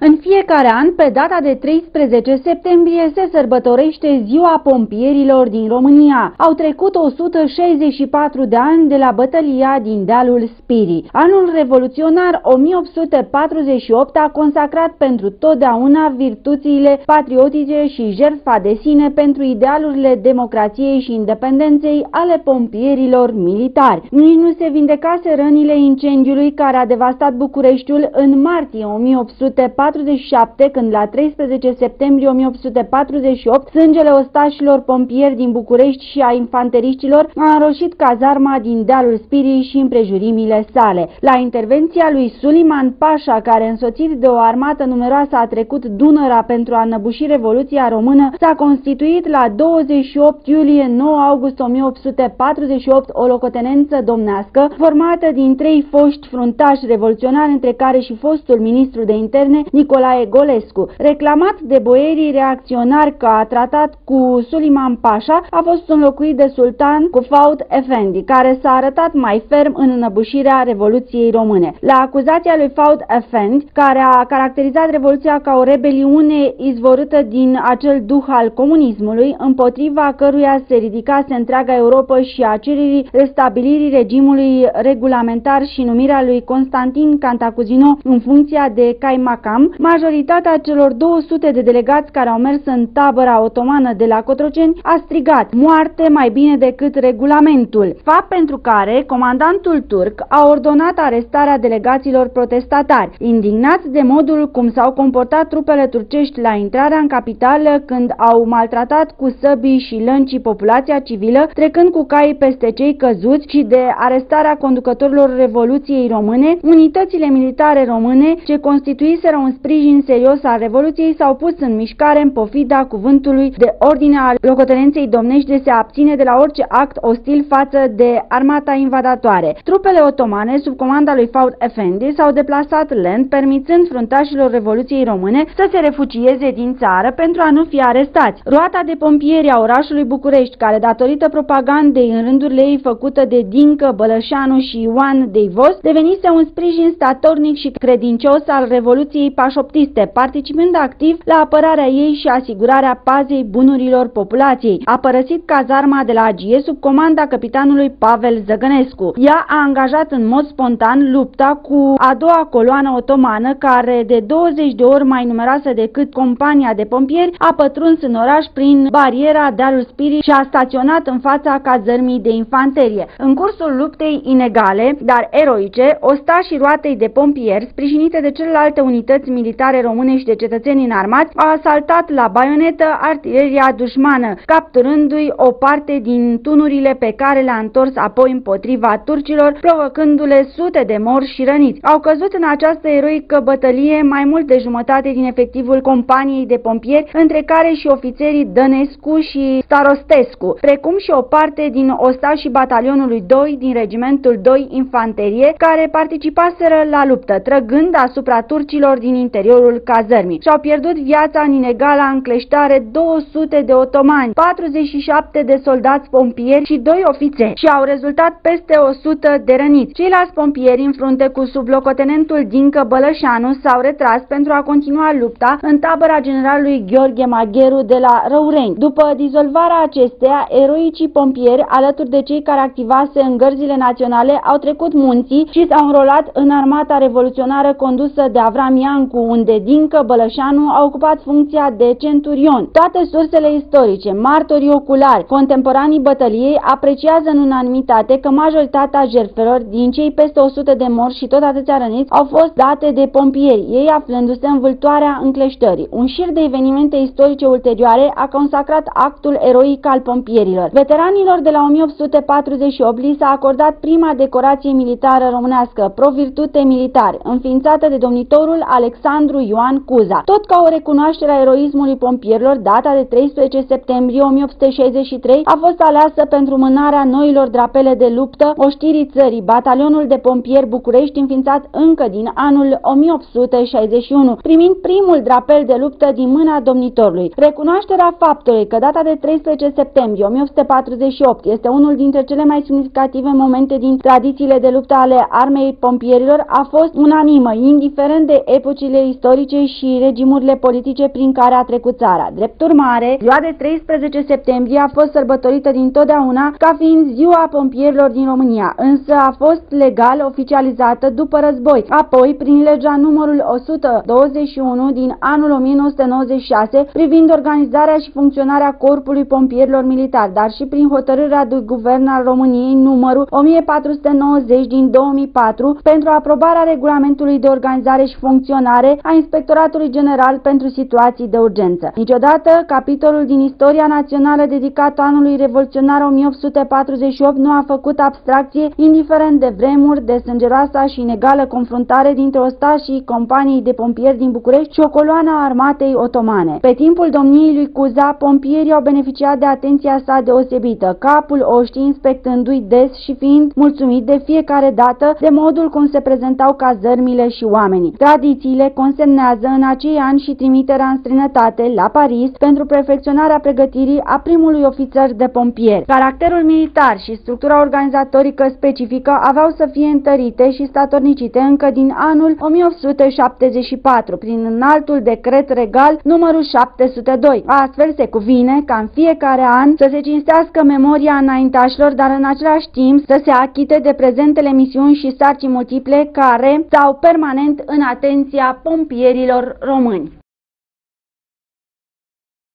În fiecare an, pe data de 13 septembrie, se sărbătorește Ziua Pompierilor din România. Au trecut 164 de ani de la bătălia din dealul Spirii. Anul revoluționar 1848 a consacrat pentru totdeauna virtuțile patriotice și jertfa de sine pentru idealurile democrației și independenței ale pompierilor militari. Nici nu se vindecase rănile incendiului care a devastat Bucureștiul în martie 1848 1847, când la 13 septembrie 1848, sângele ostașilor pompieri din București și a infanteriștilor a înroșit cazarma din dealul Spirii și împrejurimile sale. La intervenția lui Suliman Pașa, care însoțit de o armată numeroasă a trecut Dunăra pentru a năbuși Revoluția Română, s-a constituit la 28 iulie 9 august 1848 o locotenență domnească formată din trei foști fruntași revoluționari, între care și fostul ministru de interne Nicolae Golescu. Reclamat de boierii reacționari că a tratat cu Suliman Pașa, a fost înlocuit de sultan cu Faut Efendi, care s-a arătat mai ferm în înăbușirea Revoluției Române. La acuzația lui Faut Efendi, care a caracterizat Revoluția ca o rebeliune izvorâtă din acel duh al comunismului, împotriva căruia se ridicase întreaga Europa și a cererii restabilirii regimului regulamentar și numirea lui Constantin Cantacuzino în funcția de Caimacam, majoritatea celor 200 de delegați care au mers în tabăra otomană de la Cotroceni a strigat moarte mai bine decât regulamentul, fapt pentru care comandantul turc a ordonat arestarea delegaților protestatari, indignați de modul cum s-au comportat trupele turcești la intrarea în capitală când au maltratat cu săbii și lăncii populația civilă, trecând cu cai peste cei căzuți și de arestarea conducătorilor Revoluției Române, unitățile militare române ce constituiseră un sprijin serios al Revoluției s-au pus în mișcare în pofida cuvântului de ordine al locotenenței domnești de se abține de la orice act ostil față de armata invadatoare. Trupele otomane, sub comanda lui Faut Efendi, s-au deplasat lent, permițând fruntașilor Revoluției Române să se refugieze din țară pentru a nu fi arestați. Roata de pompieri a orașului București, care datorită propagandei în rândurile ei făcută de Dincă, Bălășanu și Ioan Deivos, devenise un sprijin statornic și credincios al Revoluției pașoptiste, participând activ la apărarea ei și asigurarea pazei bunurilor populației. A părăsit cazarma de la Agie sub comanda capitanului Pavel Zăgănescu. Ea a angajat în mod spontan lupta cu a doua coloană otomană, care de 20 de ori mai numeroasă decât compania de pompieri, a pătruns în oraș prin bariera dealul Spirit și a staționat în fața cazărmii de infanterie. În cursul luptei inegale, dar eroice, ostașii roatei de pompieri, sprijinite de celelalte unități militare, militare române și de cetățeni înarmați au asaltat la baionetă artileria dușmană, capturându-i o parte din tunurile pe care le-a întors apoi împotriva turcilor, provocându-le sute de morți și răniți. Au căzut în această eroică bătălie mai mult de jumătate din efectivul companiei de pompieri, între care și ofițerii Dănescu și Starostescu, precum și o parte din ostașii batalionului 2 din regimentul 2 Infanterie, care participaseră la luptă, trăgând asupra turcilor din interiorul cazărmii. Și-au pierdut viața în inegala încleștare 200 de otomani, 47 de soldați pompieri și 2 ofițeri și au rezultat peste 100 de răniți. Ceilalți pompieri în frunte cu sublocotenentul Dincă Bălășanu s-au retras pentru a continua lupta în tabăra generalului Gheorghe Magheru de la Răureni. După dizolvarea acesteia, eroicii pompieri, alături de cei care activase în gărzile naționale, au trecut munții și s-au înrolat în armata revoluționară condusă de Avram Iancu cu unde Dincă Bălășanu a ocupat funcția de centurion. Toate sursele istorice, martorii oculari, contemporanii bătăliei apreciază în unanimitate că majoritatea jertfelor din cei peste 100 de morți și tot atâția răniți au fost date de pompieri, ei aflându-se în vâltoarea încleștării. Un șir de evenimente istorice ulterioare a consacrat actul eroic al pompierilor. Veteranilor de la 1848 li s-a acordat prima decorație militară românească, Pro Virtute Militar, înființată de domnitorul Alexandru Alexandru Ioan Cuza. Tot ca o recunoaștere a eroismului pompierilor, data de 13 septembrie 1863 a fost aleasă pentru mânarea noilor drapele de luptă oștirii țării, batalionul de pompieri București înființat încă din anul 1861, primind primul drapel de luptă din mâna domnitorului. Recunoașterea faptului că data de 13 septembrie 1848 este unul dintre cele mai semnificative momente din tradițiile de luptă ale armei pompierilor a fost unanimă, indiferent de epocile evoluțiile istorice și regimurile politice prin care a trecut țara. Drept urmare, ziua de 13 septembrie a fost sărbătorită din totdeauna ca fiind ziua pompierilor din România, însă a fost legal oficializată după război, apoi prin legea numărul 121 din anul 1996 privind organizarea și funcționarea Corpului Pompierilor Militari, dar și prin hotărârea de guvern al României numărul 1490 din 2004 pentru aprobarea regulamentului de organizare și funcționare a Inspectoratului General pentru Situații de Urgență. Niciodată, capitolul din istoria națională dedicat anului revoluționar 1848 nu a făcut abstracție, indiferent de vremuri, de sângeroasa și inegală confruntare dintre ostașii companiei de pompieri din București și o coloană a armatei otomane. Pe timpul domniei lui Cuza, pompierii au beneficiat de atenția sa deosebită, capul oștii inspectându-i des și fiind mulțumit de fiecare dată de modul cum se prezentau cazărmile și oamenii. Tradițiile consemnează în acei ani și trimiterea în străinătate, la Paris, pentru perfecționarea pregătirii a primului ofițer de pompieri. Caracterul militar și structura organizatorică specifică aveau să fie întărite și statornicite încă din anul 1874 prin înaltul decret regal numărul 702. Astfel se cuvine ca în fiecare an să se cinstească memoria înaintașilor, dar în același timp să se achite de prezentele misiuni și sarcini multiple care stau permanent în atenția pompierilor români.